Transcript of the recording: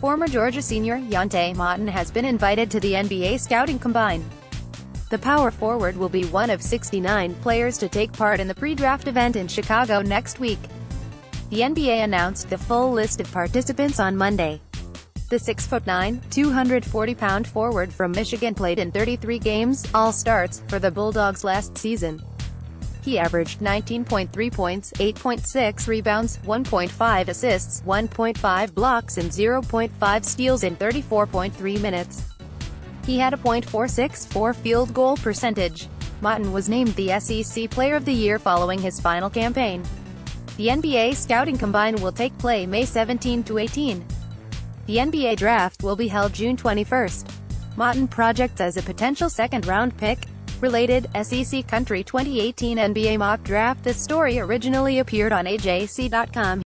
Former Georgia senior, Yante Maten has been invited to the NBA Scouting Combine. The power forward will be one of 69 players to take part in the pre-draft event in Chicago next week. The NBA announced the full list of participants on Monday. The 6'9", 240-pound forward from Michigan played in 33 games, all starts, for the Bulldogs last season. He averaged 19.3 points, 8.6 rebounds, 1.5 assists, 1.5 blocks and 0.5 steals in 34.3 minutes. He had a .464 field goal percentage. Maten was named the SEC Player of the Year following his final campaign. The NBA Scouting Combine will take place May 17 to 18. The NBA Draft will be held June 21st. Maten projects as a potential second-round pick. Related, SEC Country 2018 NBA Mock Draft This story originally appeared on AJC.com.